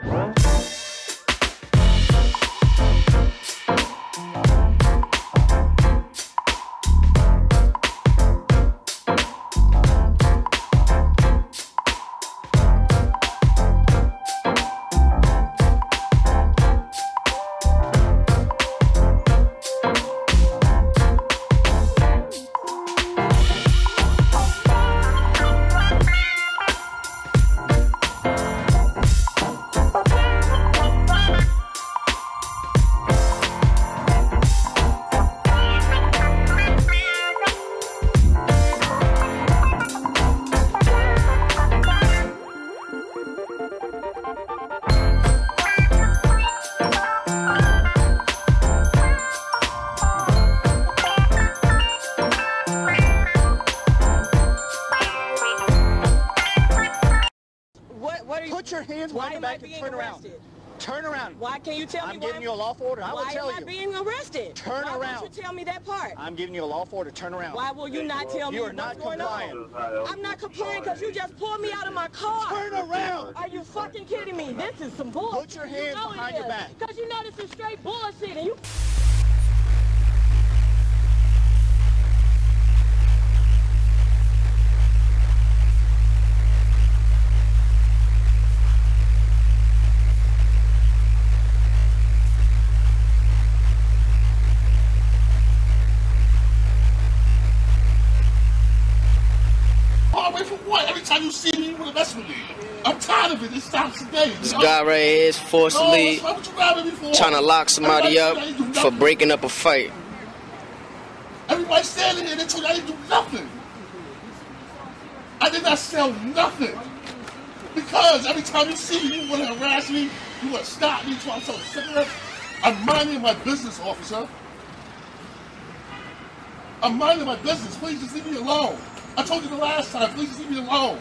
What, I'm why giving you a lawful order. I will tell you. why tell am I you. being arrested? Turn why around. Won't you tell me that part? I'm giving you a lawful order. Turn around. Why will you not tell me You are what's not going complying. on? I'm not complying because you just pulled me out of my car. Turn around. Are you fucking kidding me? This is some bullshit. Put your hands you know behind your back. Because you know this is straight bullshit and you Every time you see me, you want to mess with me. I'm tired of it. It stops today. This guy right here is forcibly No, what you grabbing me for? trying to lock somebody up Everybody do for breaking up a fight. Everybody standing here, they told you I didn't do nothing. I did not sell nothing. Because every time you see me, you want to harass me, you want to stop me, you want to sell cigarettes. I'm minding my business, officer. I'm minding my business. Please just leave me alone. I told you the last time, please leave me alone.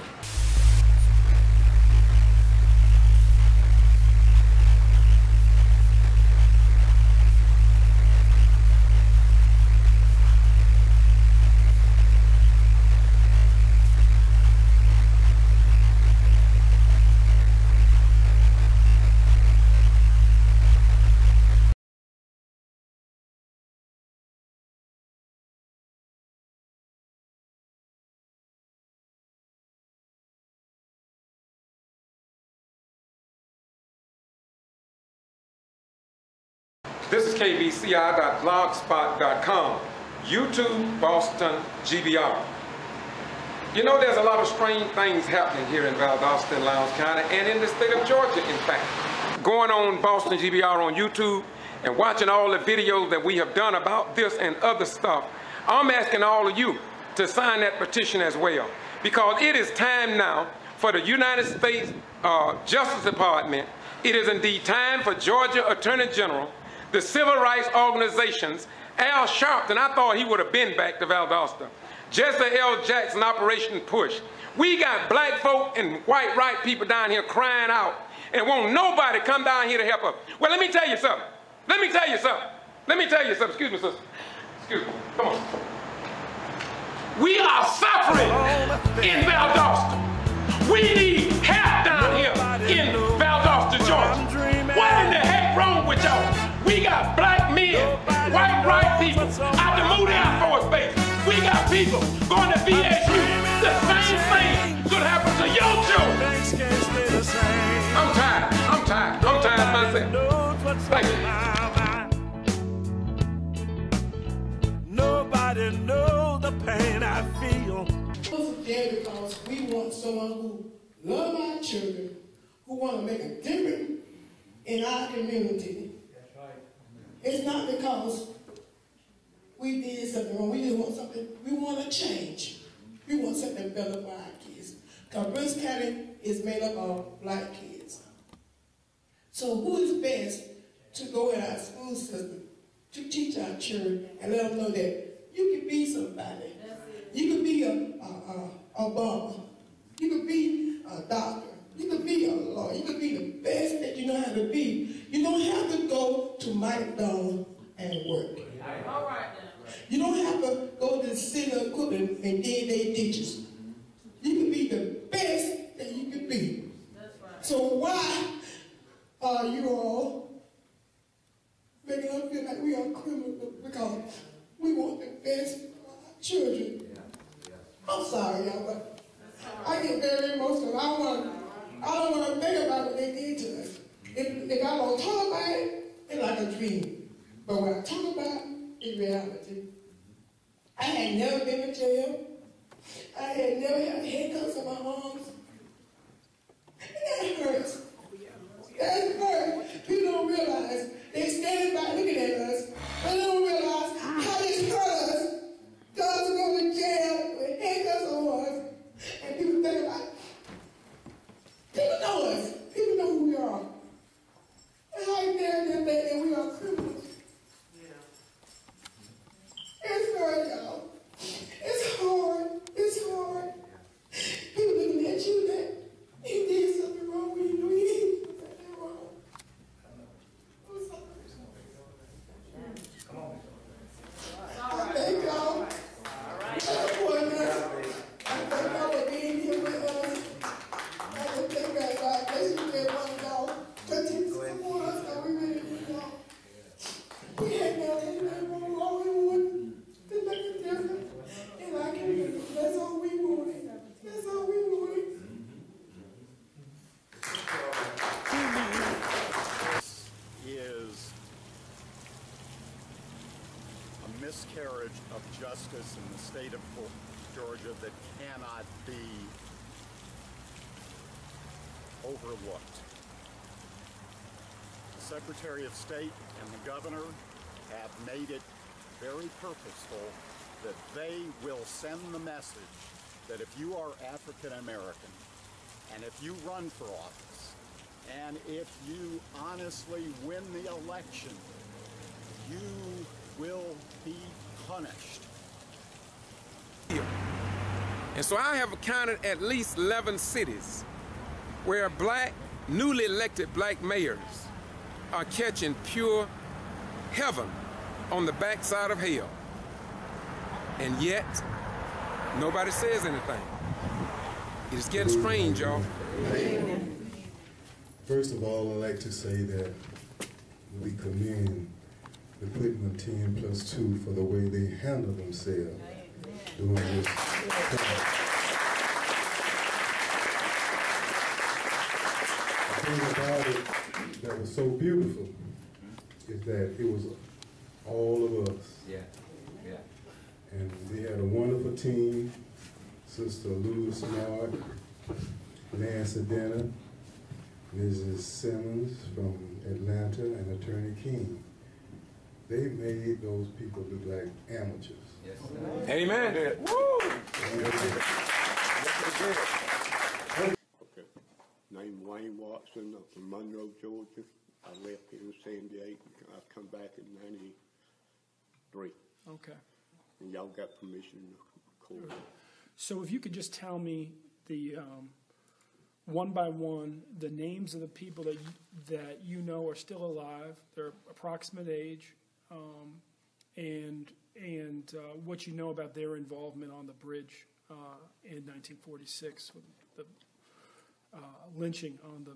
Is YouTube Boston GBR. You know, there's a lot of strange things happening here in Valdosta, Lowndes County, and in the state of Georgia, in fact. Going on Boston GBR on YouTube and watching all the videos that we have done about this and other stuff, I'm asking all of you to sign that petition as well. Because it is time now for the United States uh, Justice Department, it is indeed time for Georgia Attorney General, the civil rights organizations, Al Sharpton, I thought he would have been back to Valdosta. Jesse L. Jackson, Operation Push. We got black folk and white right people down here crying out and won't nobody come down here to help us. Well, let me tell you something. Let me tell you something. Let me tell you something. Excuse me, sister. Excuse me. Come on. We are suffering in Valdosta. We need help down here in Valdosta, Georgia. What in the heck wrong with y'all? We got black men, white right people out the Moody Air Force Base. We got people going to VSU. The same thing could happen to your children. I'm tired. I'm tired. I'm tired myself. Thank you. Nobody know the pain I feel. was there because we want someone who love our children, who want to make a difference in our community. It's not because we did something wrong. We just want something. We want to change. We want something better for our kids. Because Prince County is made up of black kids. So who is best to go in our school system to teach our children and let them know that you can be somebody. You can be a, a, a, a barber. You can be a doctor. You can be a lawyer. You can be the best that you know how to be. You don't have to go to McDonald's and work. All right then. You don't have to go to the city of and dig their ditches. You can be the best that you can be. That's right. So why are you all making us feel like we are criminals because we want the best for our children? Yeah. Yeah. I'm sorry, y'all, but right. I get very emotional. I want I don't want to think about what they did to us. If, if I don't talk about it, it's like a dream. But what I talk about is reality. I had never been in jail. I had never had handcuffs on my arms. And that hurts. That hurts. People don't realize. They standing by looking at us. But they don't realize how this hurt us. Dogs go to jail with handcuffs on us. And people think about People know us. People know who we are. And how you dare them that that we are criminals. Yeah. It's hard, y'all. It's hard. It's hard. People looking at you that he did something wrong when you know he did something wrong. I'm sorry. I thank y'all. for supporting us. I thank y'all for being here with us. I just thank God, God bless you, every one of y'all. Continue to support us, God, we really need y'all. We had no anything wrong, all we want to make a difference in our community. That's all we wanted. That's all we wanted. is a miscarriage of justice in the state of Georgia that cannot be overlooked. The Secretary of State and the Governor have made it very purposeful that they will send the message that if you are African American and if you run for office and if you honestly win the election, you will be punished. And so I have counted at least 11 cities where black, newly elected black mayors are catching pure heaven on the backside of hell. And yet, nobody says anything. It's getting strange, y'all. First of all, I'd like to say that we commend the Quitman 10 plus 2 for the way they handle themselves during this thing about it that was so beautiful is that it was all of us. Yeah, yeah. And we had a wonderful team, Sister Lula Smart, Nancy Denner, Mrs. Simmons from Atlanta, and Attorney King. They made those people look like amateurs. Yes, Amen. Okay. Named Wayne Watson, I'm from Monroe, Georgia. I left here in seventy-eight, I come back in ninety-three. Okay. And y'all got permission to call. So if you could just tell me the, um, one by one, the names of the people that you, that you know are still alive, their approximate age, um, and, and, uh, what you know about their involvement on the bridge, uh, in nineteen forty-six with the, uh, lynching on the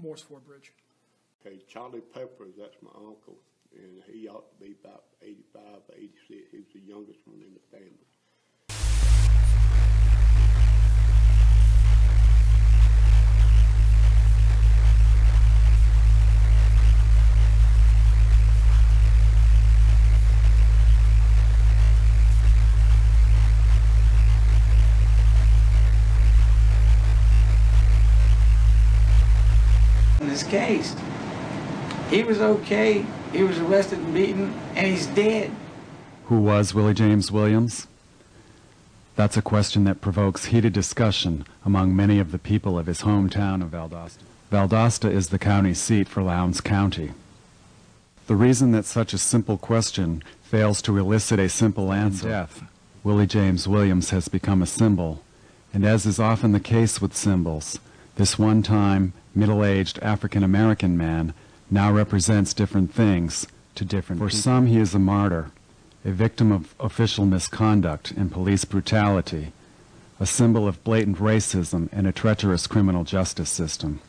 Moore's Ford Bridge. Okay, Charlie Peppers, that's my uncle, and he ought to be about eighty-five, eighty-six. He was the youngest one in the family. This case, he was okay. He was arrested and beaten, and he's dead. Who was Willie James Williams? That's a question that provokes heated discussion among many of the people of his hometown of Valdosta. Valdosta is the county seat for Lowndes County. The reason that such a simple question fails to elicit a simple answer, death, Willie James Williams has become a symbol, and as is often the case with symbols, this one-time middle-aged African-American man now represents different things to different For people. some, he is a martyr, a victim of official misconduct and police brutality, a symbol of blatant racism and a treacherous criminal justice system.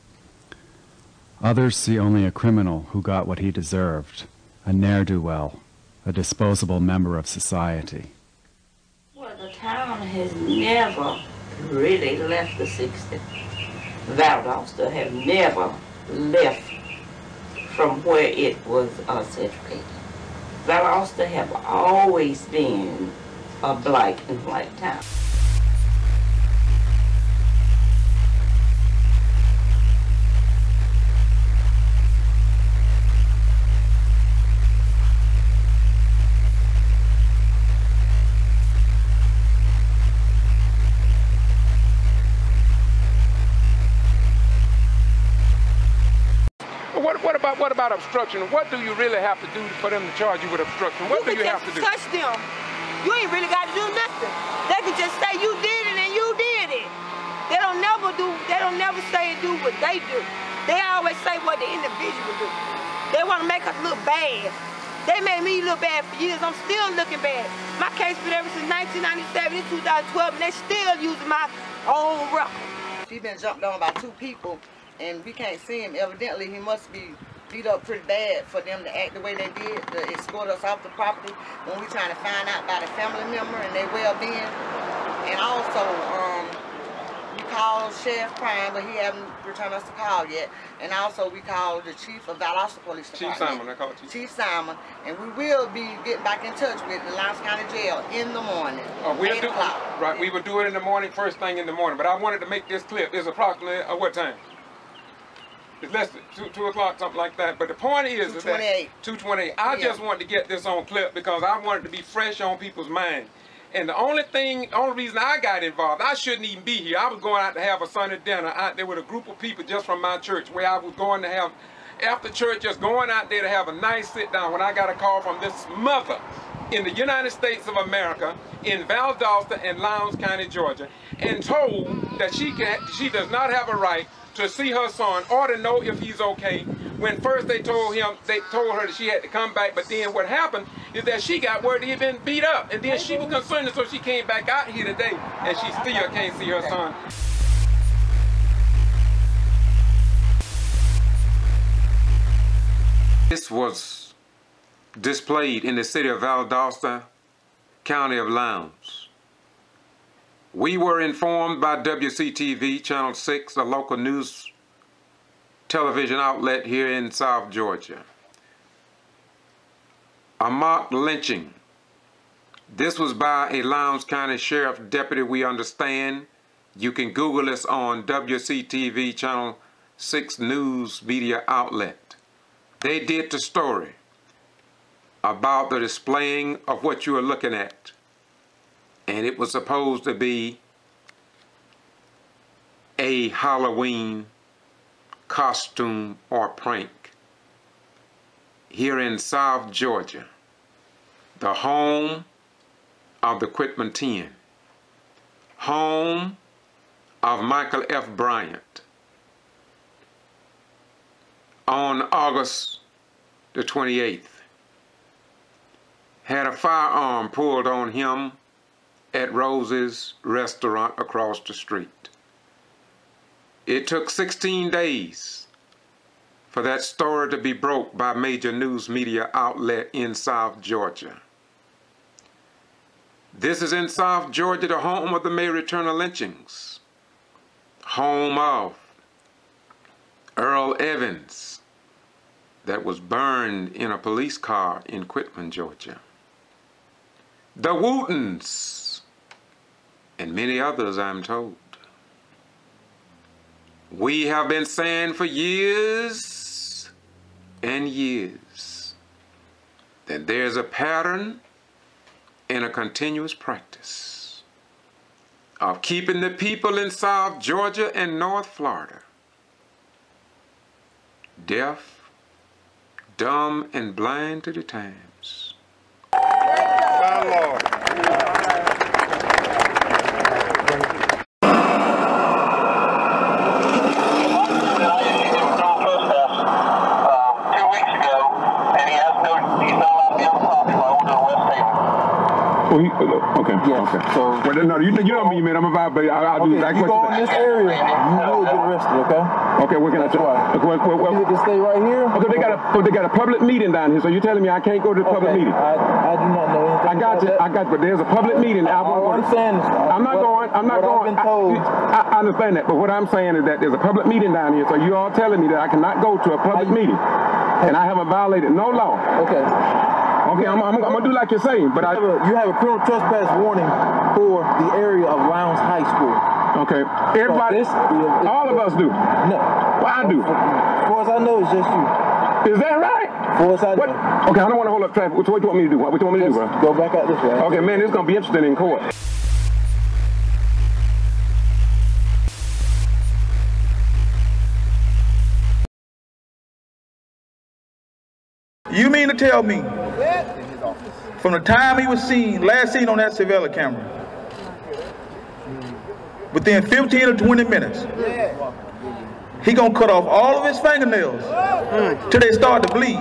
Others see only a criminal who got what he deserved, a ne'er-do-well, a disposable member of society. Well, the town has never really left the 60. Valdosta have never left from where it was uh. Valdosta have always been a black and white town. What, what about obstruction? What do you really have to do for them to charge you with obstruction? What do you have to do? touch them. You ain't really got to do nothing. They can just say you did it and you did it. They don't never do. They don't never say do what they do. They always say what the individual do. They want to make us look bad. They made me look bad for years. I'm still looking bad. My case been ever since 1997 and 2012, and they still using my own record. He been jumped on by two people, and we can't see him. Evidently, he must be beat up pretty bad for them to act the way they did, to escort us off the property when we trying to find out about a family member and their well-being. And also, um, we called Sheriff Prine, but he haven't returned us a call yet. And also, we called the chief of Valdosta Police Chief Simon, I call it Chief. Chief Simon, and we will be getting back in touch with the Lowndes County Jail in the morning, Uh, we'll 8 do, o'clock. right, we will do it in the morning, first thing in the morning. But I wanted to make this clip. It's approximately uh, what time? It's less than two, two o'clock, something like that. But the point is, is that 2:28. 228. I Yeah. just wanted to get this on clip because I wanted to be fresh on people's mind. And the only thing, only reason I got involved, I shouldn't even be here. I was going out to have a Sunday dinner out there with a group of people just from my church where I was going to have, after church, just going out there to have a nice sit down when I got a call from this mother in the United States of America in Valdosta and Lowndes County, Georgia, and told that she can she does not have a right to see her son or to know if he's okay. When first they told him, they told her that she had to come back, but then what happened is that she got word he'd been beat up, and then she was concerned, so she came back out here today, and she still can't see her son. This was displayed in the city of Valdosta, county of Lowndes. We were informed by WCTV Channel 6, a local news television outlet here in South Georgia. A mock lynching. This was by a Lowndes County Sheriff Deputy, we understand. You can Google this on WCTV Channel 6 news media outlet. They did the story about the displaying of what you are looking at. And it was supposed to be a Halloween costume or prank here in South Georgia, the home of the Quitman 10, home of Michael F. Bryant. On August the 28th, had a firearm pulled on him at Rose's restaurant across the street. It took 16 days for that story to be broke by major news media outlet in South Georgia. This is in South Georgia, the home of the Mary Turner lynchings, home of Earl Evans that was burned in a police car in Quitman, Georgia. The Wootens, and many others, I'm told. We have been saying for years and years that there's a pattern and a continuous practice of keeping the people in South Georgia and North Florida deaf, dumb, and blind to the times. My Lord. He, okay, okay. So, well, no, you, you know me, man. I'm a vibe, but I, I'll do Okay, exactly you go in this area, you will get arrested, okay? Okay, what can I try? Okay, well, well, You to stay right here. okay, they got a oh, they got a public meeting down here, so you're telling me I can't go to the public meeting? I, I do not know anything I got you, that. I got you, but there's a public meeting. I, I'm saying I'm not going, I'm not going. I've been told. I, I understand that, but what I'm saying is that there's a public meeting down here, so you all telling me that I cannot go to a public meeting. and I haven't violated no law. Okay. Okay, I'm, I'm, I'm gonna do like you're saying, but I. You have a, you have a criminal trespass warning for the area of Lowndes High School. Okay. Everybody, all of us do. No. Well, I do. As far as I know, it's just you. Is that right? As as I know. Okay, I don't want to hold up traffic. What, what you want me to do? What do you want me to do, bro? Go back out this way. Okay, man, this is gonna be interesting in court. You mean to tell me, from the time he was seen, last seen on that surveillance camera, within 15 or 20 minutes, he gonna cut off all of his fingernails till they start to bleed.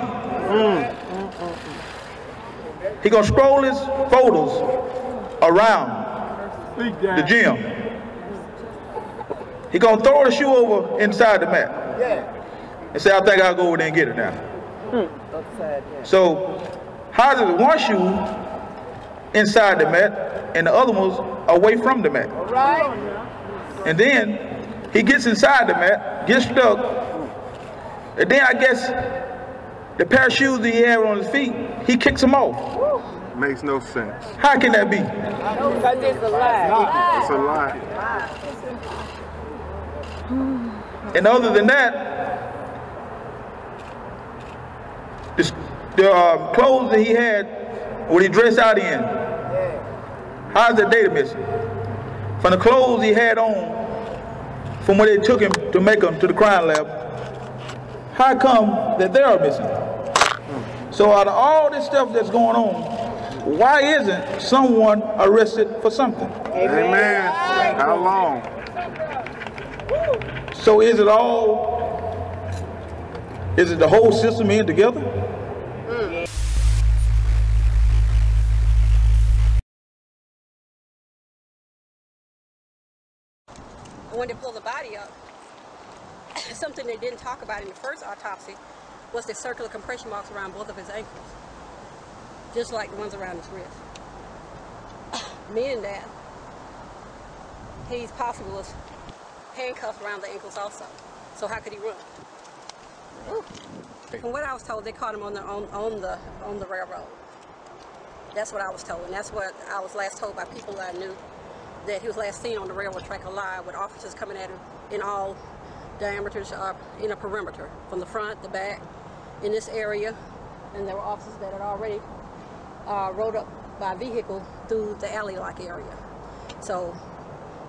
He gonna scroll his photos around the gym. He gonna throw the shoe over inside the mat and say, I think I'll go over there and get it now. So, how one shoe inside the mat and the other one's away from the mat? And then he gets inside the mat, gets stuck, and then I guess the pair of shoes that he had on his feet, he kicks them off. Makes no sense. How can that be? Because it's a lie. It's a lie. And other than that, the, uh, clothes that he had, what he dressed out in, how's that data missing? From the clothes he had on, from where they took him to make him to the crime lab, how come that they are missing? So out of all this stuff that's going on, why isn't someone arrested for something? Amen. How long? So is it all, is it the whole system in together? When they pulled the body up, something they didn't talk about in the first autopsy was the circular compression marks around both of his ankles, just like the ones around his wrist. Meaning that he's possibly was handcuffed around the ankles also. So how could he run? Ooh. From what I was told, they caught him on the on, on the on the railroad. That's what I was told, and that's what I was last told by people I knew that he was last seen on the railroad track alive with officers coming at him in all diameters uh, in a perimeter from the front, the back, in this area, and there were officers that had already uh, rode up by vehicle through the alley-like area. So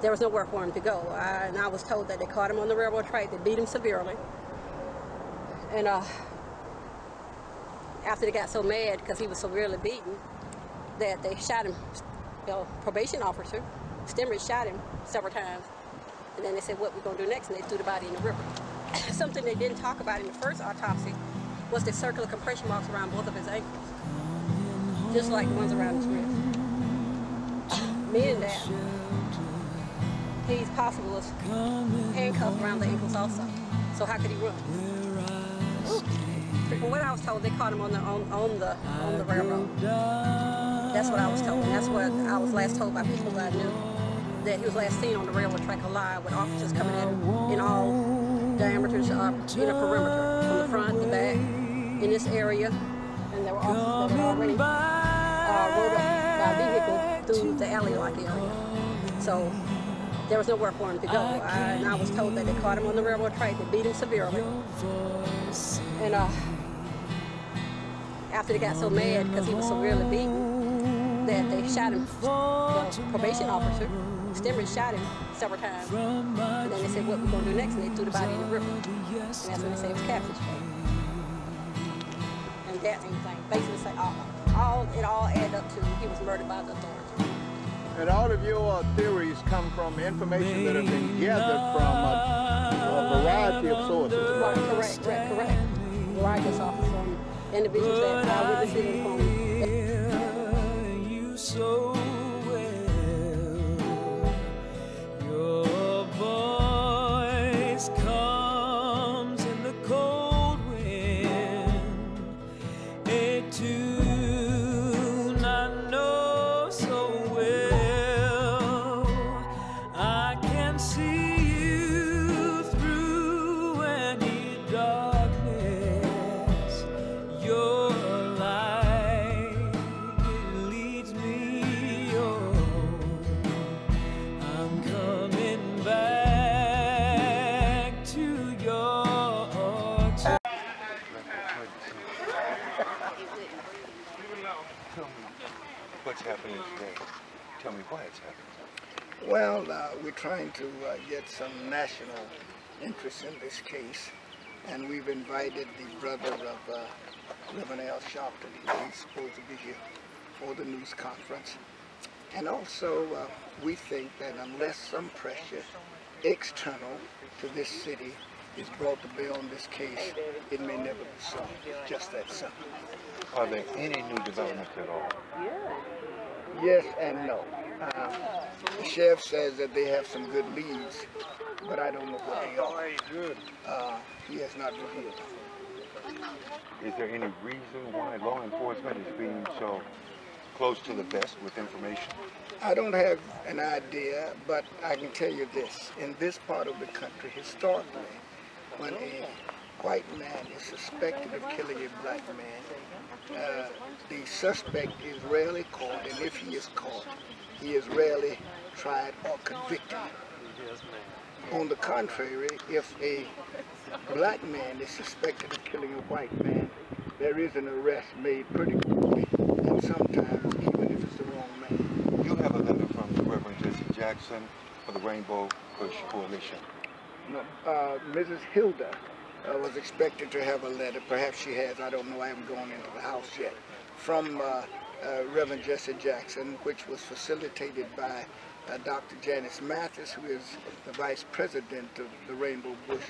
there was nowhere for him to go. I, and I was told that they caught him on the railroad track, they beat him severely, and uh, after they got so mad because he was severely beaten, that they shot him, probation officer, Stemridge shot him several times. And then they said, what we going to do next? And they threw the body in the river. Something they didn't talk about in the first autopsy was the circular compression marks around both of his ankles. Just like the ones around his wrist. Meaning that he's possible was handcuffed around the ankles also. So how could he run? From what I was told, they caught him on the on, on the on the railroad. That's what I was told, and that's what I was last told by people I knew that he was last seen on the railroad track alive with officers coming at him in all diameters uh, in a perimeter from the front, the back, in this area, and there were officers that had already uh, rode up by vehicle through the alley-like area. So there was nowhere for him to go. I, and I was told that they caught him on the railroad track, they beat him severely, and uh, after they got so mad because he was severely beaten that they shot him, the probation officer, Stemridge shot him several times. And then they said, what we going to do next? And they threw the body in the river. And that's when they said it was catfish bait. And that thing, basically say all, all, it all added up to he was murdered by the authorities. And all of your theories come from information that have been gathered from a, a variety of sources. Right, correct, correct, correct. Variety of sources from individuals that eyewitnesses and from you so happening today. Tell me why it's happening. Well, uh, we're trying to uh, get some national interest in this case, and we've invited the brother of uh, Reverend Al Sharpton. He's supposed to be here for the news conference. And also, uh, we think that unless some pressure external to this city is brought to bear on this case, it may never be solved. Just that simple. Are there any new developments at all? Yes and no. Uh, the sheriff says that they have some good leads, but I don't know what they are. Uh, he has not revealed. Is there any reason why law enforcement is being so close to the vest with information? I don't have an idea, but I can tell you this. In this part of the country, historically, when a white man is suspected of killing a black man, uh, the suspect is rarely caught, and if he is caught, he is rarely tried or convicted. On the contrary, if a black man is suspected of killing a white man, there is an arrest made pretty quickly, and sometimes even if it's the wrong man. You have a letter from the Reverend Jesse Jackson for the Rainbow Push Coalition. No, uh, Mrs. Hilda uh, was expected to have a letter. Perhaps she has. I don't know. I haven't gone into the house yet. From uh, uh, Reverend Jesse Jackson, which was facilitated by uh, Dr. Janice Mathis, who is the vice president of the Rainbow Push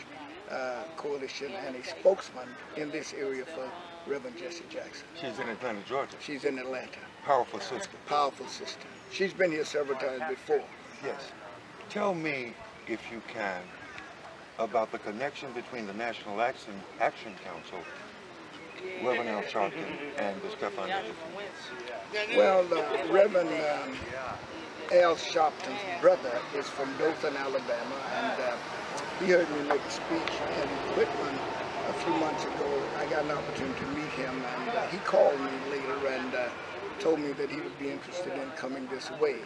uh, Coalition and a spokesman in this area for Reverend Jesse Jackson. She's in Atlanta, Georgia. She's in Atlanta. Powerful sister. Powerful sister. She's been here several times before. Yes. Tell me, if you can, about the connection between the National Action, Action Council, Reverend Al Sharpton, and the Stefan Edgerton. Well, uh, Reverend um, Al Sharpton's brother is from Dothan, Alabama, and uh, he heard me make a speech in Quitman a few months ago. I got an opportunity to meet him, and uh, he called me later and uh, told me that he would be interested in coming this way.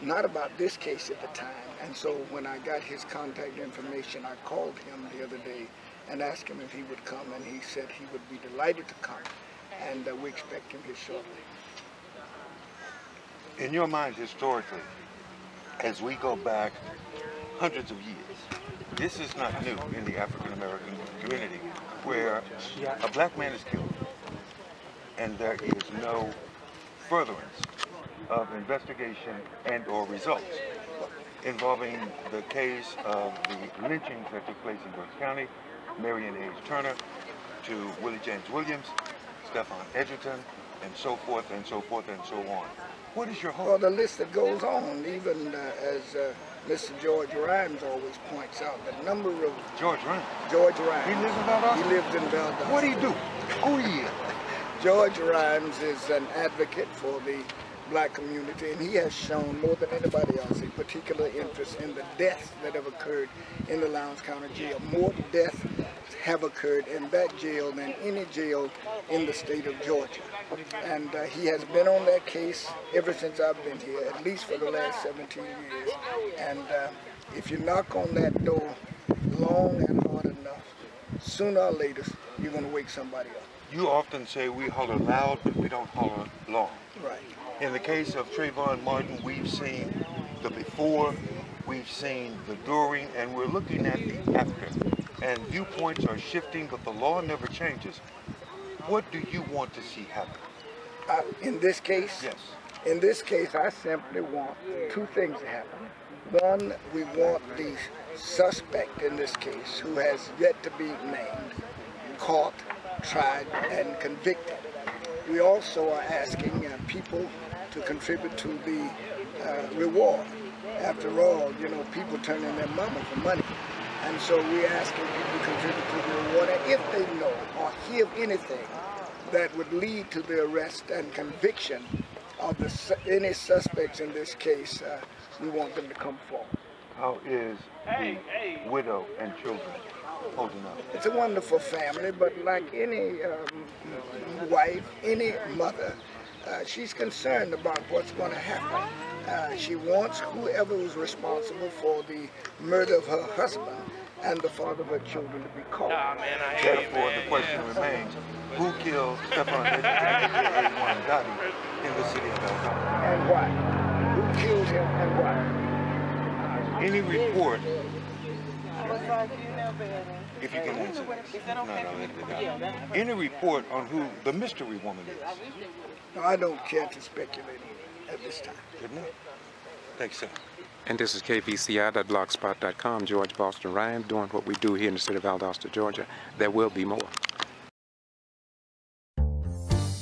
Not about this case at the time, and so when I got his contact information, I called him the other day and asked him if he would come, and he said he would be delighted to come, and uh, we expect him here shortly. In your mind, historically, as we go back hundreds of years, this is not new in the African American community, where a black man is killed and there is no furtherance of investigation and or results involving the case of the lynchings that took place in Brooks County, Marion Hayes Turner, to Willie James Williams, Stefan Edgerton, and so forth and so forth and so on. What is your hope? Well, the list that goes on, even uh, as uh, Mr. George Rhymes always points out, the number of... George Rhymes? George Rhymes. He lives in Valdosta? He lives in Valdosta. What do you do? Oh, yeah. George Rhymes is an advocate for the black community, and he has shown more than anybody else a particular interest in the deaths that have occurred in the Lowndes County Jail. More deaths have occurred in that jail than any jail in the state of Georgia. And uh, he has been on that case ever since I've been here, at least for the last 17 years. And uh, if you knock on that door long and hard enough, sooner or later, you're going to wake somebody up. You often say we holler loud, but we don't holler long. Right. In the case of Trayvon Martin, we've seen the before, we've seen the during, and we're looking at the after. And viewpoints are shifting, but the law never changes. What do you want to see happen? Uh, in this case? Yes. In this case, I simply want two things to happen. One, we want the suspect in this case, who has yet to be named, caught, tried, and convicted. We also are asking uh, people to contribute to the uh, reward. After all, you know, people turn in their mama for money. And so we're asking people to contribute to the reward. And if they know or hear anything that would lead to the arrest and conviction of the, su- any suspects in this case, uh, we want them to come forward. How is the widow and children holding up? It's a wonderful family, but like any um, wife, any mother, uh, she's concerned about what's going to happen. Uh, she wants whoever was responsible for the murder of her husband and the father of her children to be caught. Therefore, the question remains, who killed Stefan aka in the city of Valdosta? And why? Who killed him and why? Any report, if you can answer this, if not, I'll edit. Any report on who the mystery woman is? No, I don't care to speculate at this time. Good enough. Thanks, sir. And this is KBCI.blogspot.com, George Boston Rhymes, doing what we do here in the city of Valdosta, Georgia. There will be more.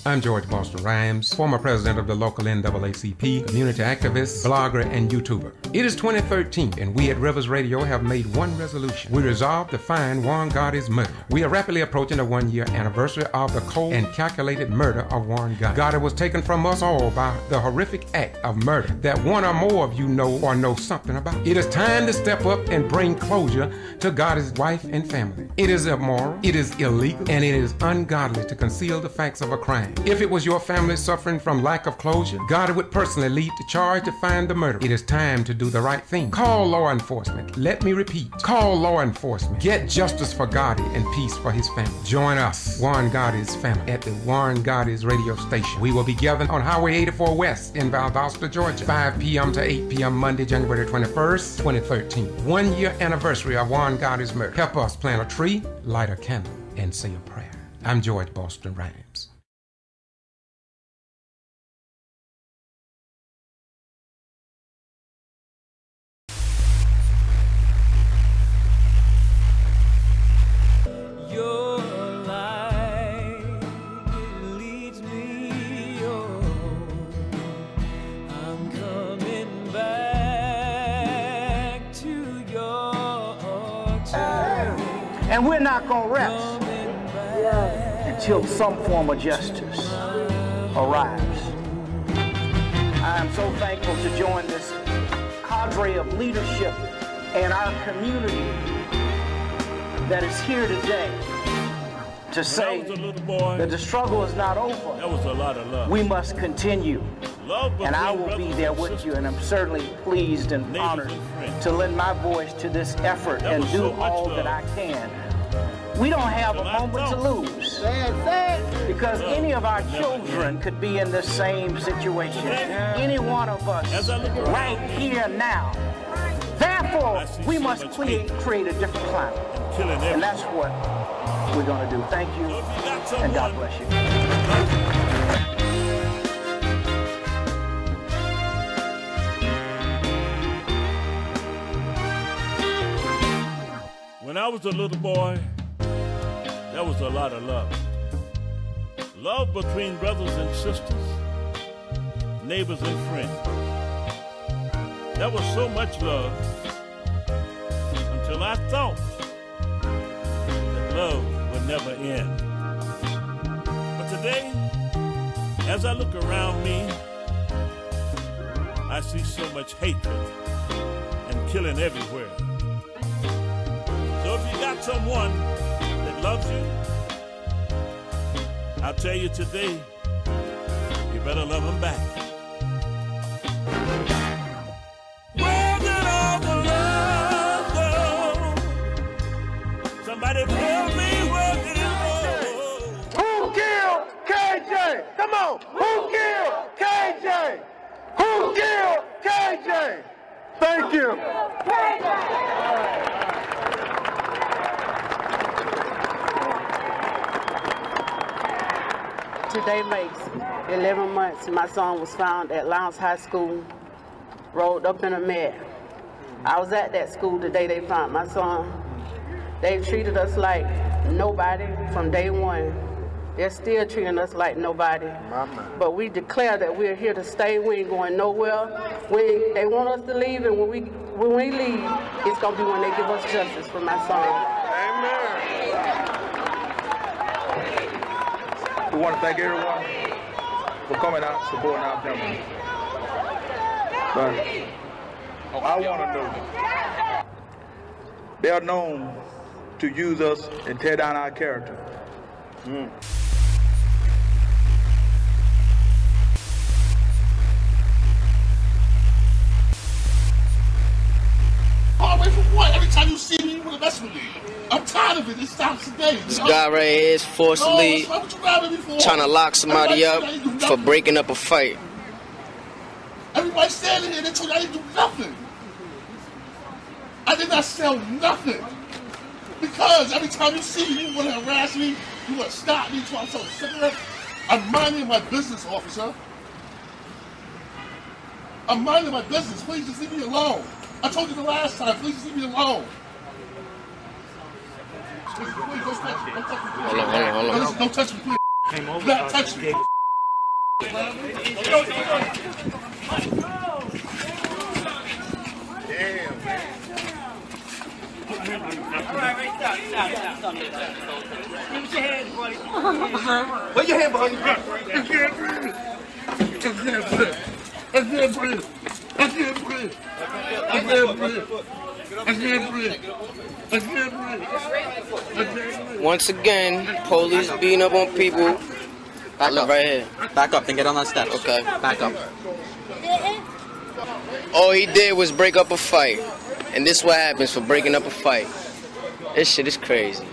I'm George Boston Rhymes, former president of the local NAACP, community activist, blogger, and YouTuber. It is 2013, and we at Rivers Radio have made one resolution. We resolve to find Warren Gotti's murder. We are rapidly approaching the one year anniversary of the cold and calculated murder of Warren Gotti. Gotti was taken from us all by the horrific act of murder that one or more of you know or know something about. It is time to step up and bring closure to Gotti's wife and family. It is immoral, it is illegal, and it is ungodly to conceal the facts of a crime. If it was your family suffering from lack of closure, God would personally lead the charge to find the murderer. It is time to do the right thing. Call law enforcement. Let me repeat. Call law enforcement. Get justice for Gotti and peace for his family. Join us, Warren Gotti's family, at the Warren Gotti's radio station. We will be gathered on Highway 84 West in Valdosta, Georgia, 5 p.m. to 8 p.m. Monday, January 21st, 2013. One year anniversary of Warren Gotti's murder. Help us plant a tree, light a candle, and say a prayer. I'm George Boston Rhymes. Your light it leads me on. I'm coming back to your town. And we're not going to rest until some form of justice arrives. I am so thankful to join this cadre of leadership in our community that is here today to say that the struggle is not over. That was a lot of love. We must continue. Love And I will be there and with you, and I'm certainly pleased and honored to lend my voice to this effort That and do so much all that. I can. We don't have a moment to lose because any of our children could be in the same situation. Any one of us right here now. Therefore, we must create, create a different climate. And that's what we're going to do. Thank you, and God bless you. When I was a little boy, there was a lot of love. Love between brothers and sisters, neighbors and friends. There was so much love until I thought love would never end. But today, as I look around me, I see so much hatred and killing everywhere. So if you got someone that loves you, I'll tell you today, you better love them back. Come on. Who killed KJ? Who killed KJ? Thank you. Today makes 11 months my son was found at Lowndes High School, rolled up in a mat. I was at that school the day they found my son. They treated us like nobody from day one. They're still treating us like nobody. But we declare that we're here to stay. We ain't going nowhere. We, they want us to leave, and when we when we leave, it's gonna be when they give us justice for my son. Amen. We want to thank everyone for coming out, supporting our family. But I want to know, they are known to use us and tear down our character. Mm. Away from what? Every time you see me, you want to mess with me. I'm tired of it. It stops today. This guy right here is forcibly No, what you grabbing me trying to lock somebody up Everybody say I didn't do for breaking up a fight. Everybody standing here, they told you I didn't do nothing. I did not sell nothing. Because every time you see me, you want to harass me, you want to stop me, trying to sell a cigarette. I'm minding my business, officer. I'm minding my business. Please just leave me alone. I told you the last time, please leave me alone. Please, please, don't touch me. Don't touch me. Hold on, hold on, hold on. No, listen, Don't touch me, please. Came over, Not uh, touch me. gave- Damn, man. Where your hand behind I can't breathe. I can't breathe. I can't breathe. I can't breathe. Once again, police beating up on people. Back up. right here. Back up and get on that step. Okay. Back up. All he did was break up a fight. And this what happens for breaking up a fight. This shit is crazy.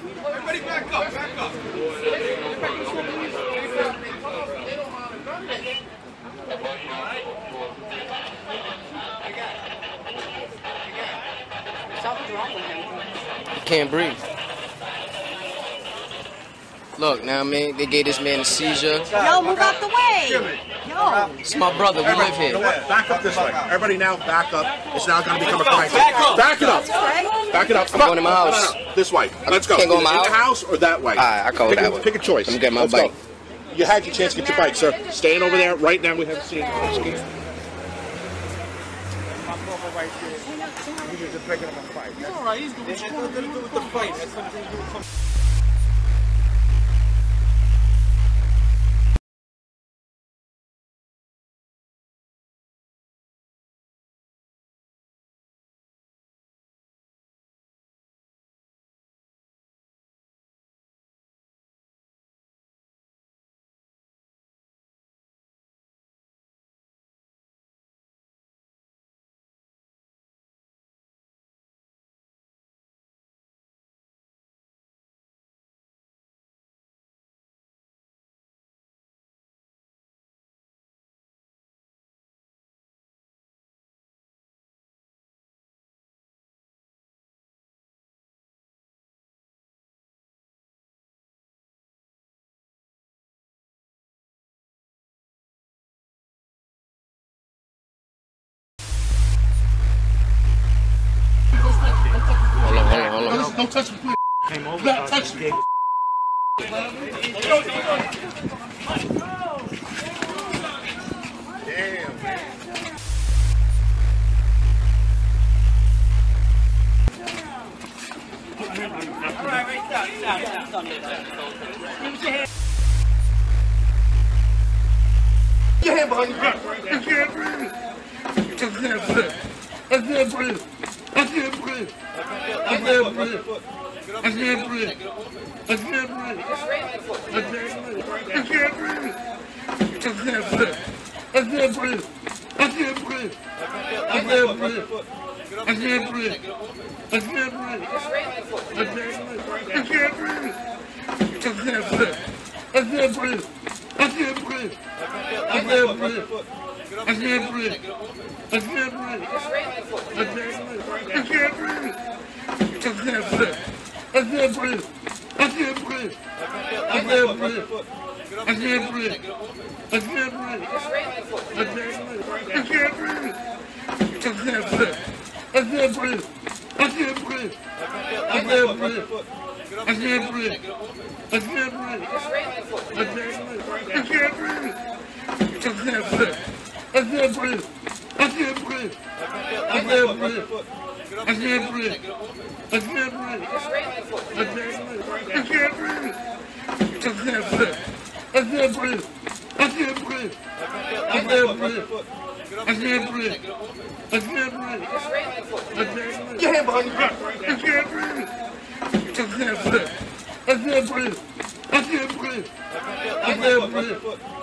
Can't breathe. Look, now I mean, they gave this man a seizure. Yo, move out the way. Yo. It's my brother. We live You know here. what? Back up this way. Everybody now back up. It's now going to become a Back crisis. Back up. Back it up. Back it up. Come I'm on. going to my No, no, house. no. This way. Let's go. Can't go in my house? the house or that way. All right, I call pick that a, way. Pick a choice. Let me get my Let's bike. Go. You had your chance to get your bike, sir. Stand over there. Right now we over right there. He just breaking up fight. He's alright, he's good. To do with the fight. Something Don't touch me, please. Came over. Not uh, touch me. Damn, man. All right, right, stop, stop, stop. Give your hand. Your hand behind your back. It's good, please. It's good, please. It's good, please can't breathe. I can't breathe. I can't breathe. I can't breathe. I can't breathe. I can't breathe. I can't breathe. I can't breathe. I can't breathe. I can't breathe. I can't breathe. I can't breathe. I can't breathe. I can't breathe. I can't breathe. I can't breathe. I can't breathe. I can't breathe. I can't breathe. I can't breathe. I can't breathe. I can't breathe. I can't breathe. I can't breathe. I can't breathe. I can't breathe. I can't breathe. I can't breathe. I can't breathe. I can't breathe. I can't breathe. I can't breathe. I can't breathe. I can't breathe. I can't breathe. I can't breathe. I can't breathe. I can't breathe. I can't breathe. I can't breathe. I can't breathe. I can't breathe. I can't breathe. I can't breathe.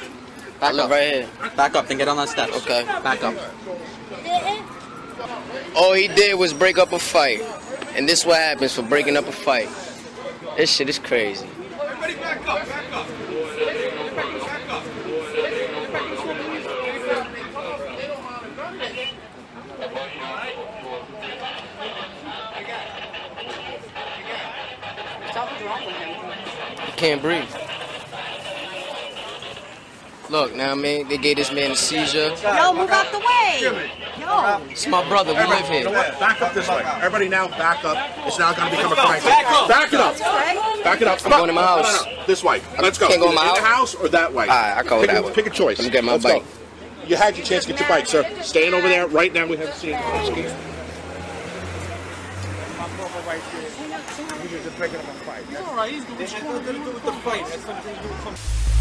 I live right here. Back up, then get on that step. Okay. Back up. All he did was break up a fight. And this what happens for breaking up a fight. This shit is crazy. Something's wrong with him. He can't breathe. Look, now I mean, they gave this man a seizure. Yo, move out the way. Yo. It's my brother. We live You know here. what? Back up this way. Everybody now back up. It's now going to become a crime. Back up. Back it up. Back it up. I'm going to my No, no, house. no. This way. Let's go. Can't go in my Either the house? house or that way. All right, I go pick that a, way. Pick a choice. Let me get my Let's bike. Go. You had your chance to get your bike, sir. Staying over there right now. We have seen. My brother right there. He just breaking up a fight. He's all right. He's good. This has nothing to do with the fight. That's something to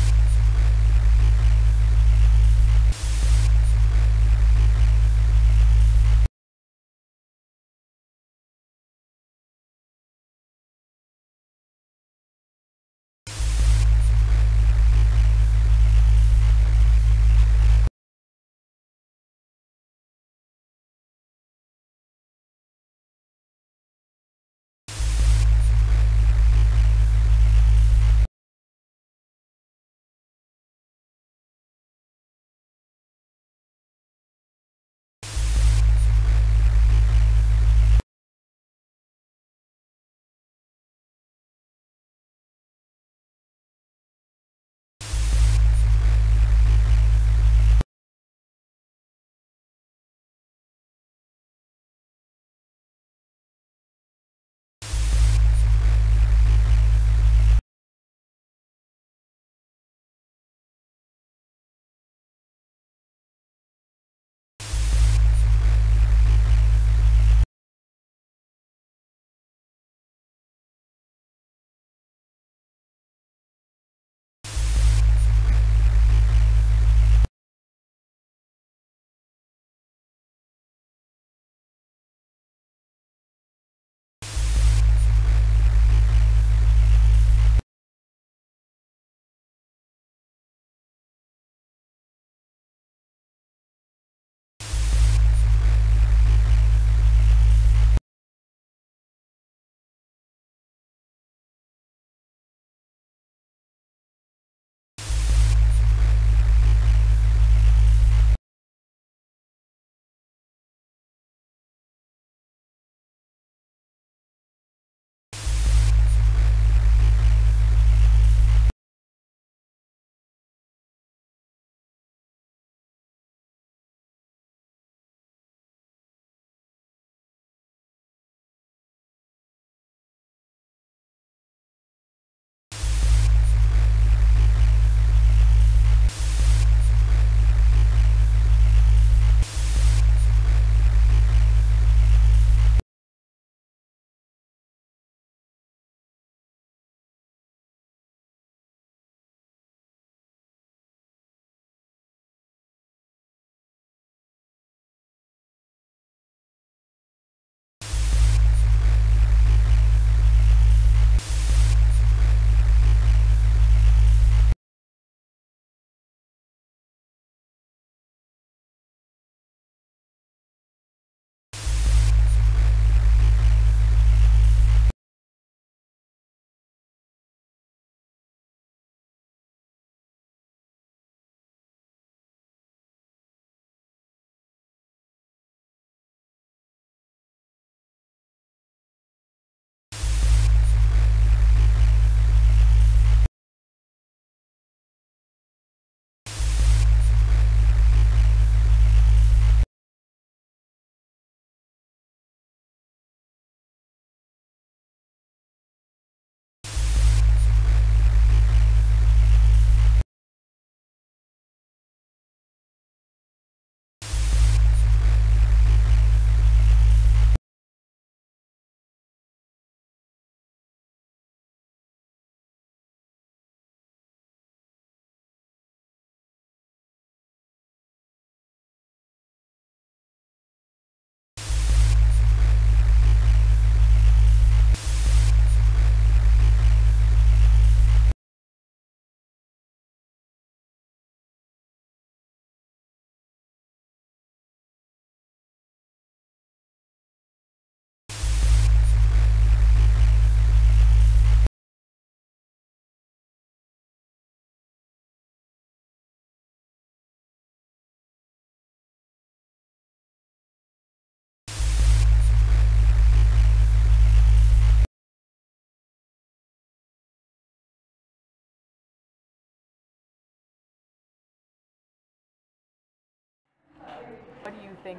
think,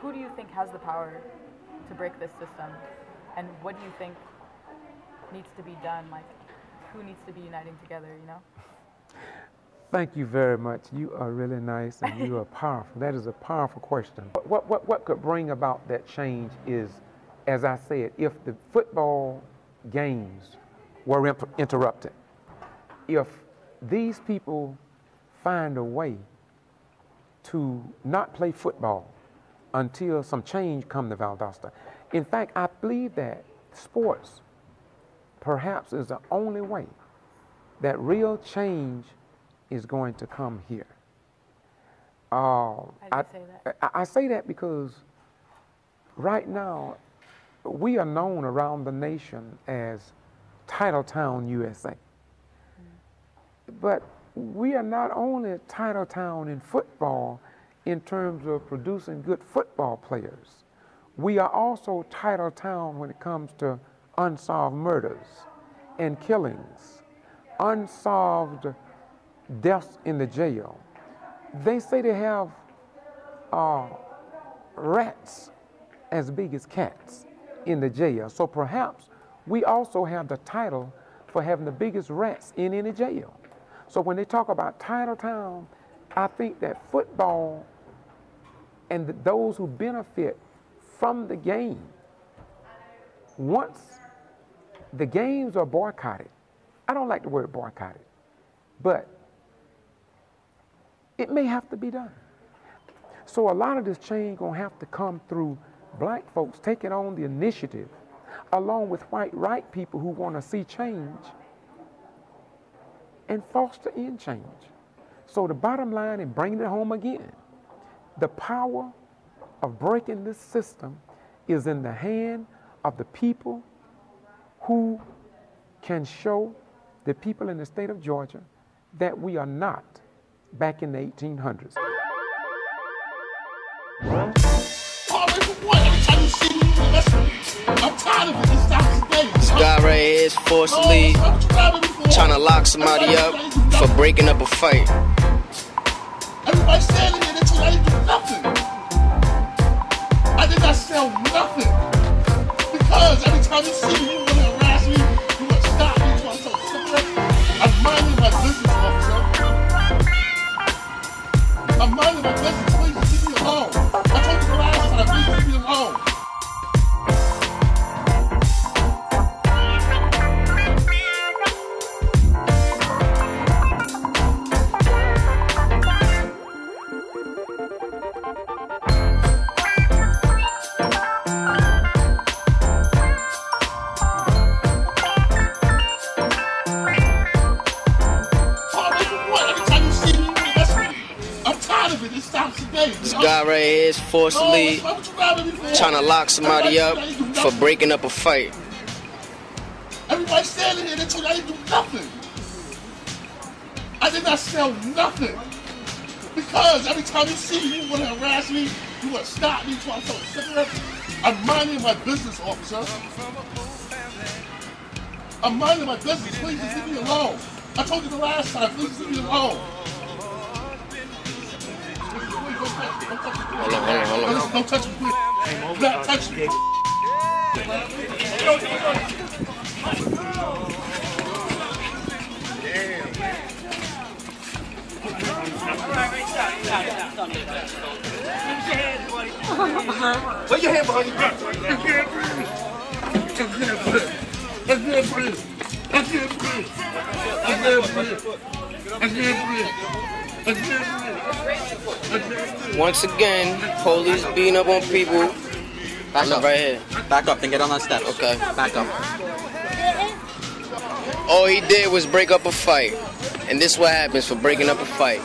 who do you think has the power to break this system? And what do you think needs to be done? Like, who needs to be uniting together, you know? Thank you very much. You are really nice and you are powerful. That is a powerful question. What, what, what could bring about that change is, as I said, if the football games were interrupted, if these people find a way to not play football until some change come to Valdosta. In fact, I believe that sports perhaps is the only way that real change is going to come here. Uh, you say that? I, I say that because right now we are known around the nation as Titletown, USA. But we are not only a title town in football in terms of producing good football players. We are also title town when it comes to unsolved murders and killings, unsolved deaths in the jail. They say they have uh, rats as big as cats in the jail. So perhaps we also have the title for having the biggest rats in any jail. So when they talk about Titletown, I think that football and th- those who benefit from the game, once the games are boycotted, I don't like the word boycotted, but it may have to be done. So a lot of this change gonna have to come through black folks taking on the initiative, along with white right people who want to see change and foster in change. So the bottom line, and bringing it home again, the power of breaking this system is in the hand of the people who can show the people in the state of Georgia that we are not back in the 1800s. This guy right here is forcibly trying to lock somebody up for breaking up a fight. Everybody standing here, they told I didn't do nothing. I did not sell nothing. Because every time you see me, you want to harass me, you want to stop me, you want to cigarette. I'm minding my business, officer. I'm minding my business. Please leave me alone. I told you the last time, please leave me alone. Is forcibly trying to lock somebody up for breaking up a fight. Everybody standing here, they told you I didn't do nothing. I did not sell nothing. Because every time you see me, you want to harass me, you want to stop me, you want to sell cigarettes. I'm minding my business, officer. I'm minding my business. Please just leave me alone. I told you the last time, please leave me alone. Hold on, hold on, hold on. Don't touch me. Don't touch me. Put your hand behind your back. That's good for you. That's good for you. That's good for you. That's good for you. That's good for you breathe. I can't breathe. Once again, police beating up on people. Back up. right here. Back up and get on that step. Okay. Back up. All he did was break up a fight. And this what happens for breaking up a fight.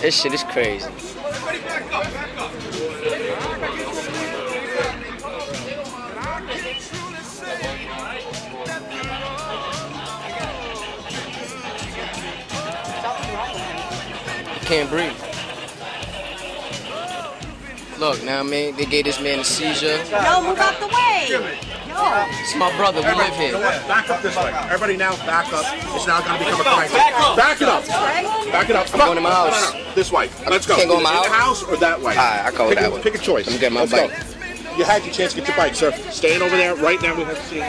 This shit is crazy. Can't breathe. Look, now I mean, they gave this man a seizure. Yo, move out the way. Yo. It's my brother. We live You know here. Back up this way. Everybody now back up. It's now going to become a crime. Back up. Back it up. Back it up. I'm going to my No, no, house. no. This way. Let's go. Can't go in my Either house? house or that way. All right, I call pick that a, way. Pick a choice. I'm getting my Let's bike. Go. You had your chance to get your bike, sir. Staying over there right now. We have to see.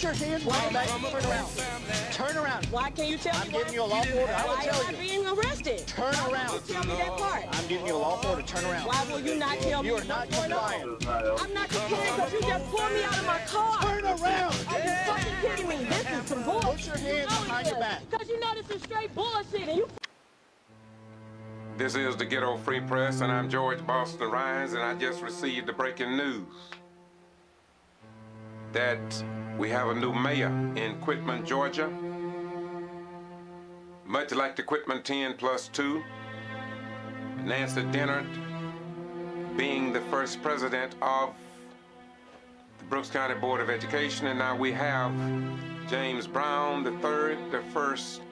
Put your hands behind back. Turn around. Turn around. Why can't you tell me I'm giving you a lawful order. I will why tell am I being arrested? Turn around. Tell me that part. I'm giving you a lawful order. To turn around. Why will you not tell me You are not going on? compliant. I'm not complying because you just pulled me out of my car. Turn around. Are you fucking kidding me? This is some bullshit. Put your hands behind your back. Because you know this is straight bullshit and you This is the Ghetto Free Press, and I'm George Boston Rhymes, and I just received the breaking news that we have a new mayor in Quitman, Georgia. Much like the Quitman 10 plus 2, Nancy Dennard being the first president of the Brooks County Board of Education, and now we have James Brown III, the first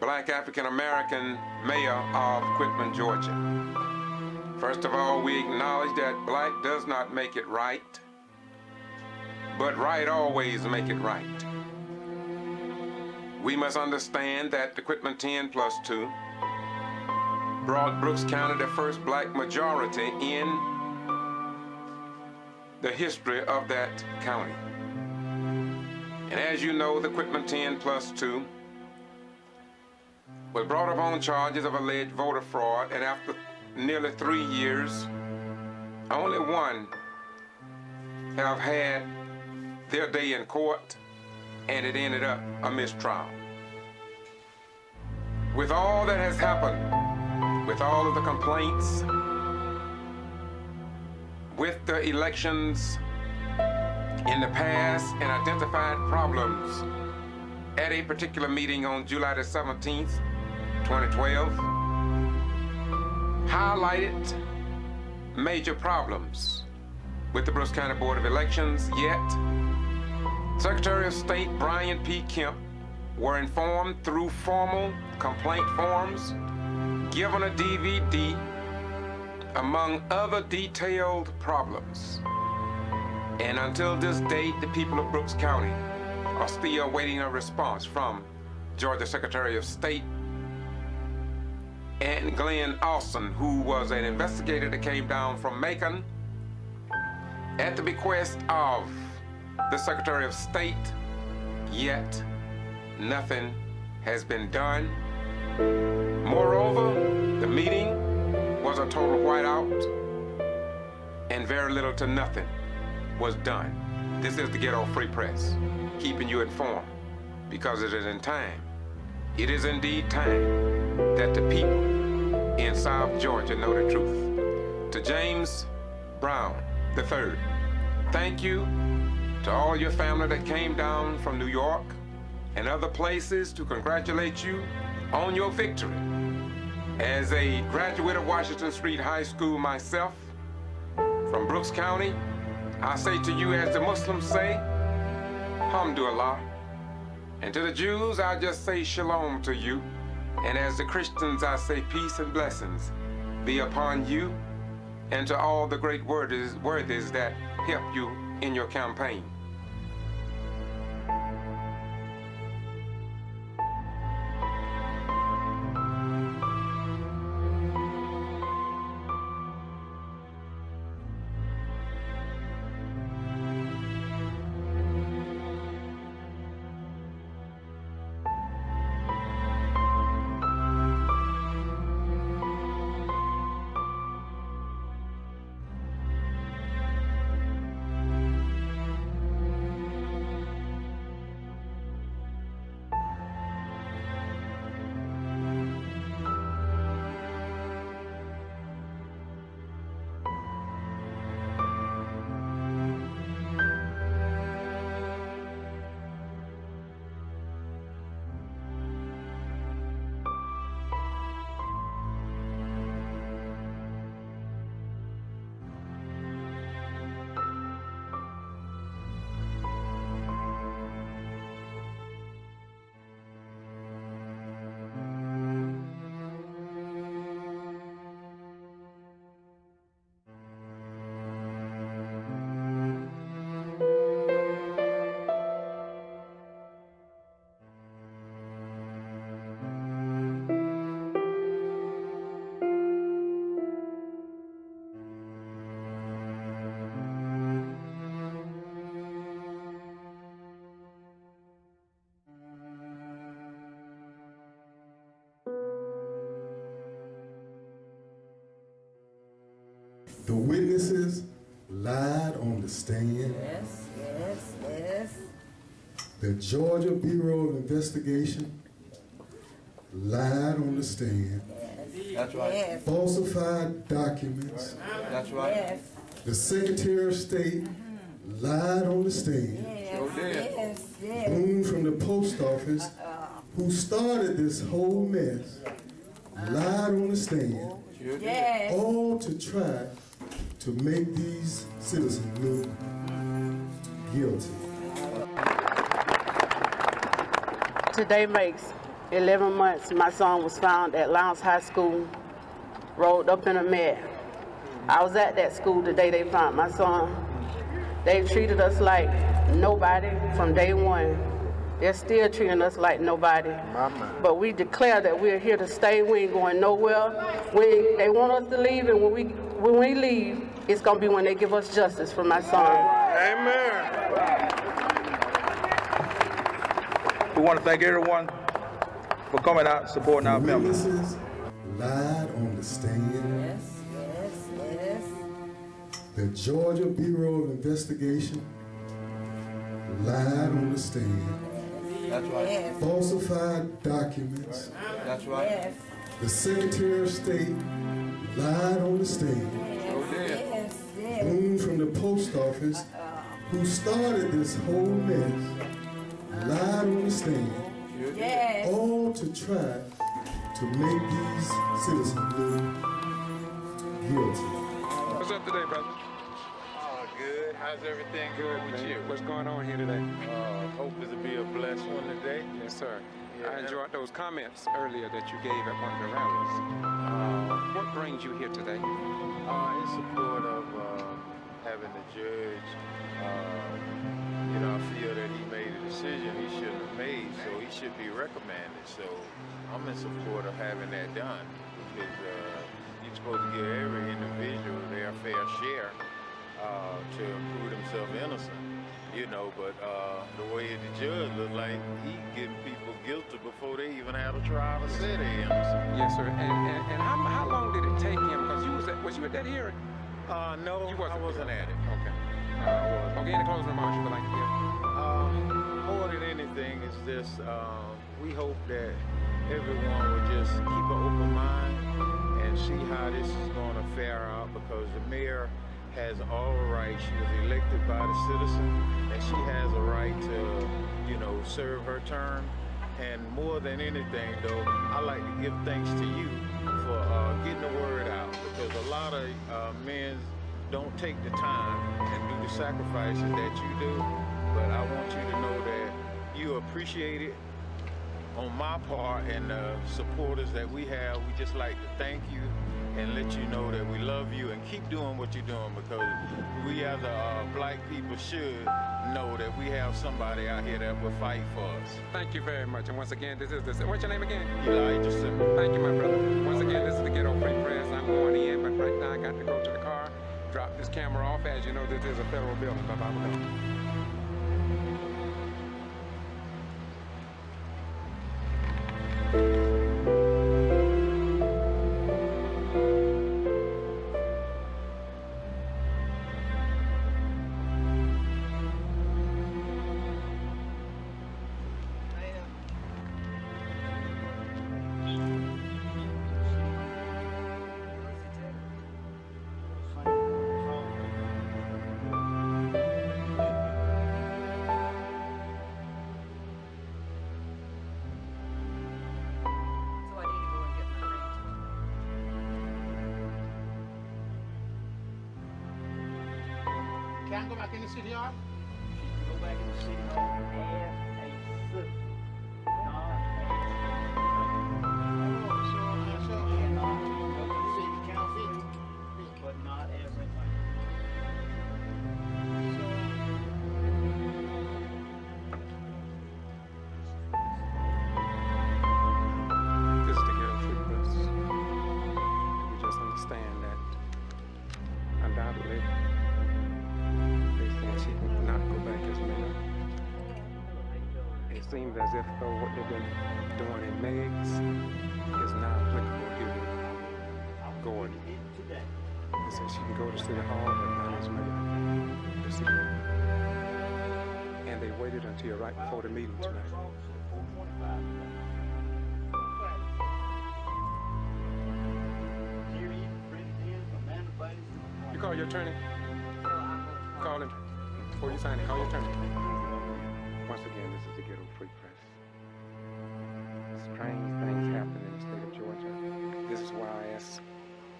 black African American mayor of Quitman, Georgia. First of all, we acknowledge that black does not make it right, but right always make it right. We must understand that the Quitman 10 plus 2 brought Brooks County the first black majority in the history of that county. And as you know, the Quitman 10 plus 2 was brought up on charges of alleged voter fraud, and after nearly three years, only one have had their day in court, and it ended up a mistrial. With all that has happened, with all of the complaints, with the elections in the past and identified problems at a particular meeting on July the 17th, 2012, highlighted major problems with the Brooks County Board of Elections, yet Secretary of State Brian P. Kemp were informed through formal complaint forms, given a DVD, among other detailed problems. And until this date, the people of Brooks County are still awaiting a response from Georgia Secretary of State and Glenn Austin, who was an investigator that came down from Macon at the bequest of the Secretary of State, yet nothing has been done. Moreover, the meeting was a total whiteout, and very little to nothing was done. This is the Ghetto Free Press, keeping you informed, because it is in time. It is indeed time that the people in South Georgia know the truth. To James Brown III, thank you to all your family that came down from New York and other places to congratulate you on your victory. As a graduate of Washington Street High School myself, from Brooks County, I say to you as the Muslims say, Alhamdulillah. And to the Jews, I just say shalom to you. And as the Christians, I say peace and blessings be upon you and to all the great worthies, that help you in your campaign. The witnesses lied on the stand. Yes, yes, yes. The Georgia Bureau of Investigation lied on the stand. That's right. Yes. Falsified documents. That's right. Yes. The Secretary of State lied on the stand. Yes, yes, yes. Boone from the post office, uh-uh. who started this whole mess, lied on the stand. Yes. All to try to make these citizens look guilty. Today makes 11 months my son was found at Lowndes High School, rolled up in a mat. I was at that school the day they found my son. They treated us like nobody from day one. They're still treating us like nobody. But we declare that we're here to stay. We ain't going nowhere. We, they want us to leave, and when we when we leave, it's gonna be when they give us justice for my son. Amen. We want to thank everyone for coming out and supporting our members. Witnesses lied on the stand. Yes, yes, yes. The Georgia Bureau of Investigation lied on the stand. That's right. Yes. Falsified documents. That's right. Yes. The Secretary of State lied on the stand. Post who started this whole mess, lied on the stand. Yes. All to try to make these citizens look guilty. What's up today, brother? Oh, good. How's everything Good, with man. you? What's going on here today? Uh, hope is to be a blessed one today. Yes, sir. Yeah. I enjoyed those comments earlier that you gave at one of the rallies. Uh, what brings you here today? Uh, in support of having the judge, uh, you know, I feel that he made a decision he shouldn't have made, so he should be recommended. So I'm in support of having that done because uh, you're supposed to give every individual their fair share uh, to prove themselves innocent. You know, but uh, the way the judge looked like he getting people guilty before they even had a trial to say they innocent. Yes, sir. And, and, and how, how long did it take him? Because you was at, was you at that hearing? Uh, no, You wasn't I wasn't at it. Okay. Uh, Okay, any closing remarks you would like to give? Uh, more than anything, it's just uh, we hope that everyone will just keep an open mind and see how this is going to fare out because the mayor has all rights. She was elected by the citizen and she has a right to, you know, serve her term. And more than anything, though, I like to give thanks to you for uh, getting the word out because a lot of uh, men don't take the time and do the sacrifices that you do. But I want you to know that you appreciate it on my part and the supporters that we have. We just like to thank you and let you know that we love you and keep doing what you're doing because we as a uh, black people should know that we have somebody out here that will fight for us. Thank you very much. And once again, this is the. What's your name again? Simmons. Thank you, my brother. Once again, this is the Ghetto Free Press. I'm going in, but right now I got to go to the car, drop this camera off. As you know, this is a federal building. Bye go back in the city yard? Go back in the city seems as if though what they've been doing in Meigs is now applicable here in Gordon. It's said she can go to City Hall, but made this evening. And they waited until right before the meeting tonight. You call your attorney? Call him. Before you sign it, call your attorney. Press. Strange things happen in the state of Georgia. This is why I asked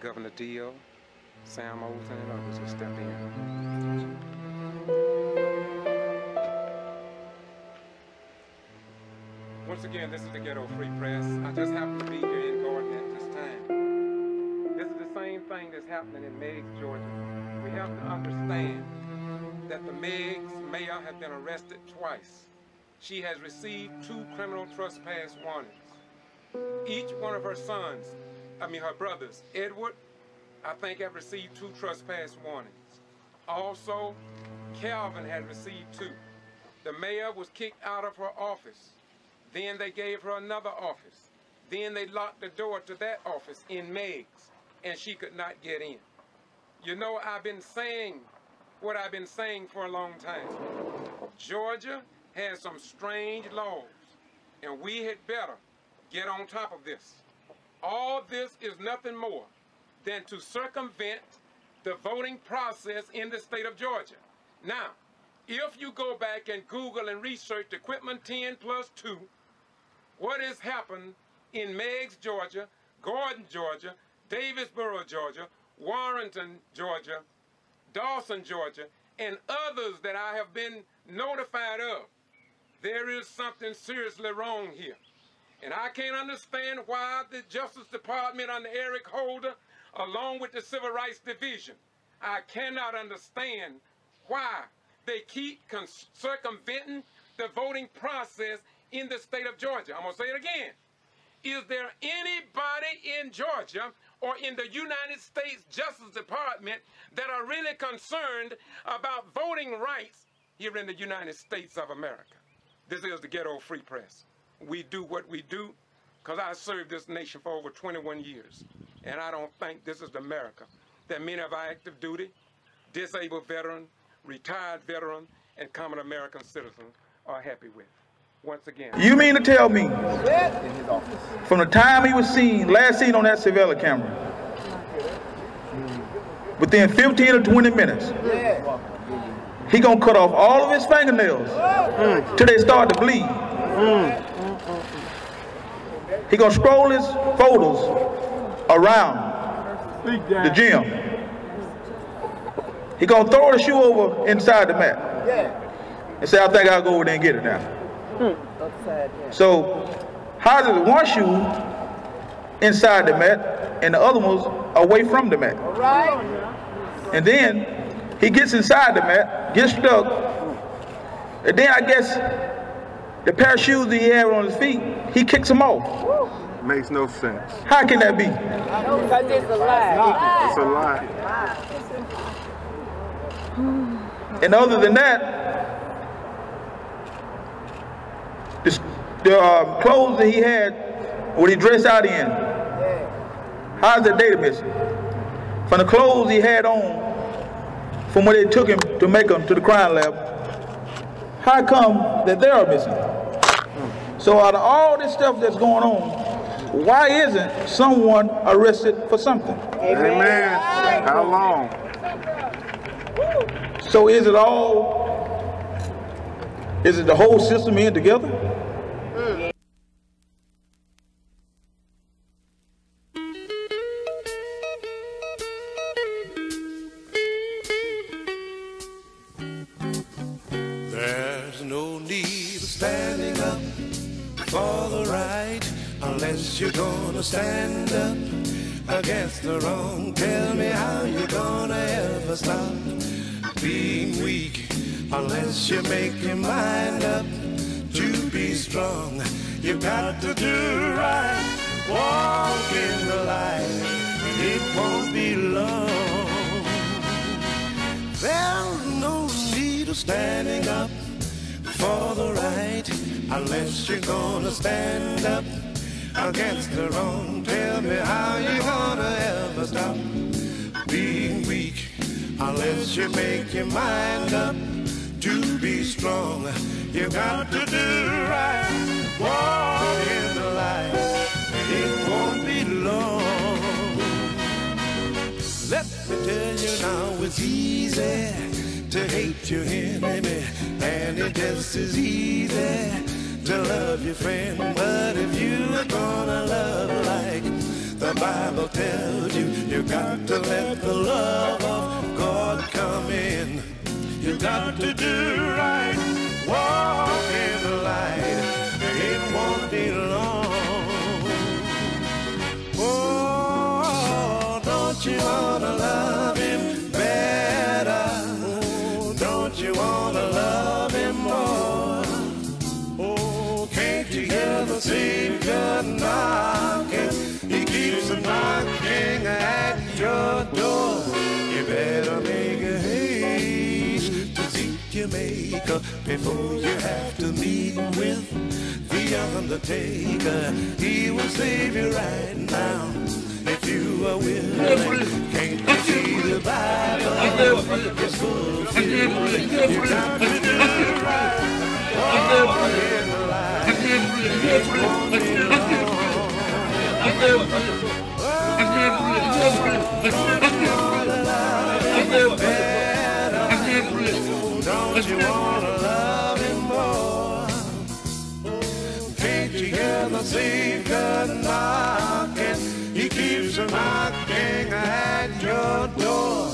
Governor Deal, Sam Olens, and others to step in. Once again, this is the Ghetto Free Press. I just happen to be here in Gordon at this time. This is the same thing that's happening in Meigs, Georgia. We have to understand that the Meigs mayor has been arrested twice. She has received two criminal trespass warnings. Each one of her sons, I mean her brothers, Edward, I think have received two trespass warnings. Also, Calvin had received two. The mayor was kicked out of her office. Then they gave her another office. Then they locked the door to that office in Meigs, and she could not get in. You know, I've been saying what I've been saying for a long time. Georgia has some strange laws, and we had better get on top of this. All this is nothing more than to circumvent the voting process in the state of Georgia. Now, if you go back and Google and research Quitman 10 plus 2, what has happened in Meigs, Georgia, Gordon, Georgia, Davisboro, Georgia, Warrenton, Georgia, Dawson, Georgia, and others that I have been notified of, there is something seriously wrong here. And I can't understand why the Justice Department under Eric Holder, along with the Civil Rights Division, I cannot understand why they keep circumventing the voting process in the state of Georgia. I'm going to say it again. Is there anybody in Georgia or in the United States Justice Department that are really concerned about voting rights here in the United States of America? This is the Ghetto Free Press. We do what we do because I served this nation for over 21 years. And I don't think this is the America that many of our active duty, disabled veteran, retired veteran, and common American citizens are happy with. Once again. You mean to tell me, from the time he was seen, last seen on that surveillance camera, within 15 or 20 minutes, he gonna cut off all of his fingernails till they start to bleed. He gonna scroll his photos around the gym. He gonna throw the shoe over inside the mat and say, I think I'll go over there and get it now. So, how does one shoe inside the mat and the other one's away from the mat? And then he gets inside the mat, gets stuck, and then I guess the pair of shoes that he had on his feet, he kicks them off. Makes no sense. How can that be? Because it's a lie. It's a lie. And other than that, the, the uh, clothes that he had, what he dressed out in, how's the data missing? From the clothes he had on, from where they took him to make him to the crime lab, how come that they are missing? So out of all this stuff that's going on, why isn't someone arrested for something? Amen. How long? So is it all, is it the whole system in together? Stand up against the wrong. Tell me how you're gonna ever stop being weak unless you make your mind up to be strong. You've got to do right, walk in the light. It won't be long. There's no need of standing up for the right unless you're gonna stand up against the wrong. Tell me how you gonna ever stop being weak unless you make your mind up to be strong. You got to do right, walk in the light. It won't be long. Let me tell you now, it's easy to hate your enemy, and it just is easy to love your friend. But if you're gonna love like the Bible tells you, you got to let the love of God come in. You got to do right, walk in the light. It won't be long. Oh, don't you wanna love maker before you have to meet with the undertaker. He will save you right now if you are willing. Can't you see the Bible is fulfilled? You got to do right. Walk in light. It won't be long. Don't you wanna love him more? Can't you hear the knocking? He keeps a knocking at your door.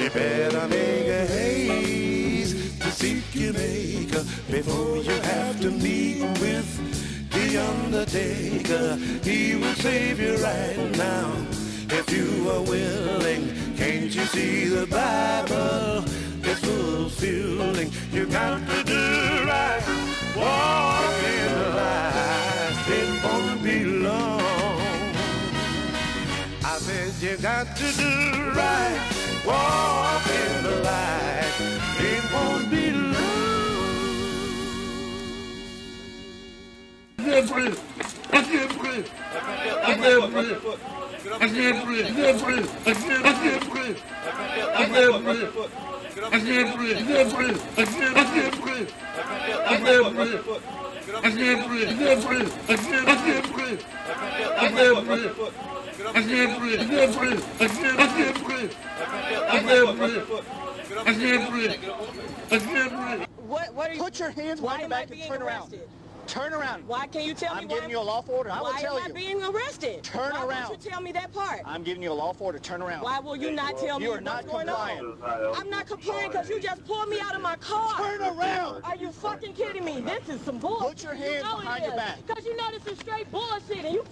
You better make a haste to seek your maker before you have to meet with the undertaker. He will save you right now if you are willing. Can't you see the Bible fulfilling? You got to do right, walk in the light. It won't be long. I said you got to do right, walk in the light. It won't be breathe. I can't breathe. I can't breathe. I can't breathe. I can't breathe. I can't breathe. What, what are you? Put your hands behind your back and turn around. Arrested? Turn around. Why can't you tell me I'm me why giving you a lawful order. I will why am I being arrested? Turn why around. Won't you tell me that part? I'm giving you a lawful order. Turn around. Why will you not tell me You are what's not going on? I'm not complying because you just pulled me out of my car. Turn around. Are you fucking kidding me? This is some bullshit. Put your hands you know behind your back. Because you know this is straight bullshit and you